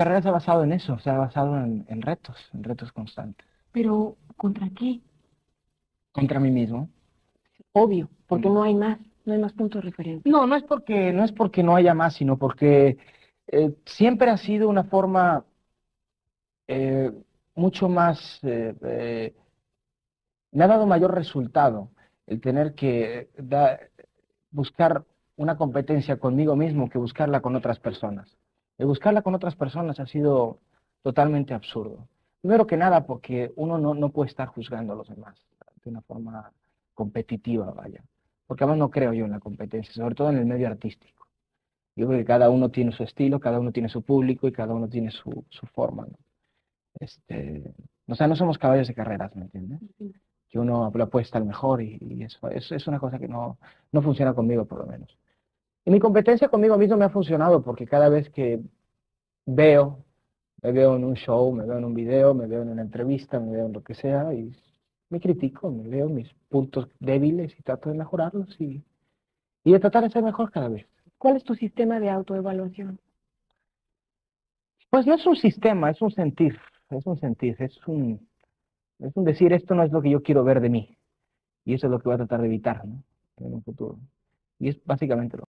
carrera se ha basado en eso, se ha basado en, en retos, en retos constantes. Pero, ¿contra qué? Contra mí mismo. Obvio, porque Mm. no hay más, no hay más puntos de referencia. No, no es porque, no es porque no haya más, sino porque eh, siempre ha sido una forma eh, mucho más, eh, me ha dado mayor resultado el tener que da- buscar una competencia conmigo mismo que buscarla con otras personas. El buscarla con otras personas ha sido totalmente absurdo. Primero que nada, porque uno no, no puede estar juzgando a los demás de una forma competitiva, vaya. Porque además no creo yo en la competencia, sobre todo en el medio artístico. Yo creo que cada uno tiene su estilo, cada uno tiene su público y cada uno tiene su, su forma, ¿no? Este, o sea, no somos caballos de carreras, ¿me entiendes? Que uno apuesta al mejor y, y eso, es, es una cosa que no, no funciona conmigo, por lo menos. Y mi competencia conmigo mismo me ha funcionado porque cada vez que veo, me veo en un show, me veo en un video, me veo en una entrevista, me veo en lo que sea y me critico, me veo mis puntos débiles y trato de mejorarlos y, de tratar de ser mejor cada vez. ¿Cuál es tu sistema de autoevaluación? Pues no es un sistema, es un sentir, es un sentir, es un, es un decir, esto no es lo que yo quiero ver de mí. Y eso es lo que voy a tratar de evitar, ¿no? En un futuro. Y es básicamente lo